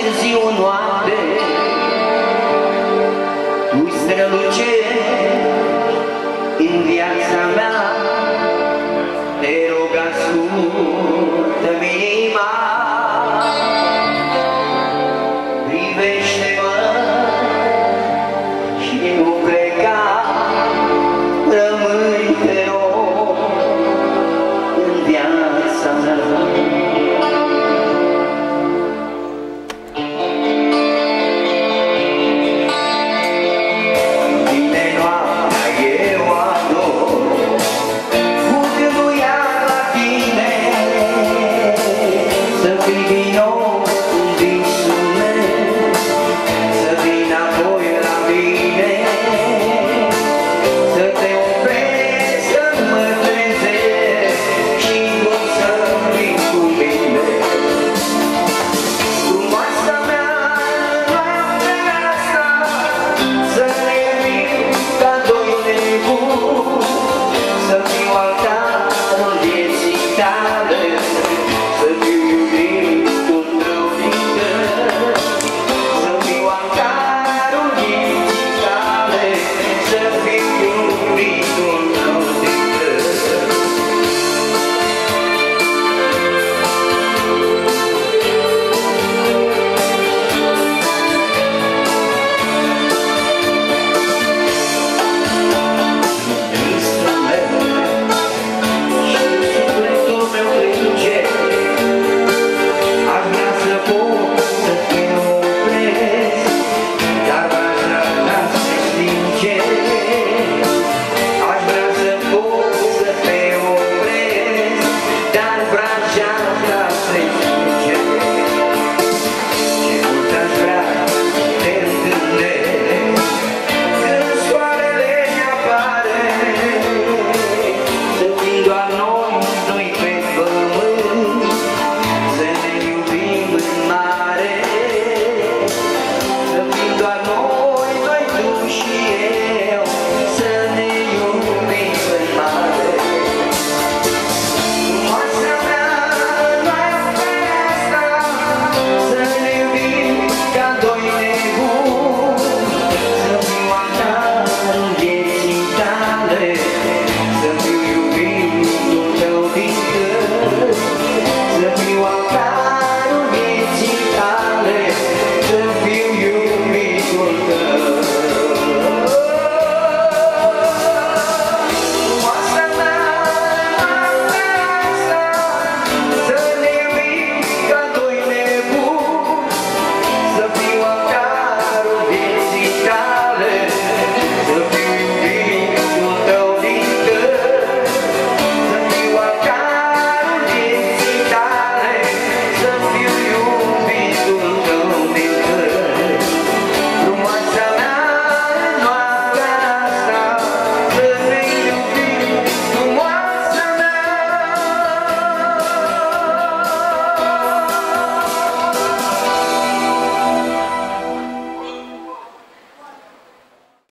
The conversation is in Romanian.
pierzi noapte, tu strălucești.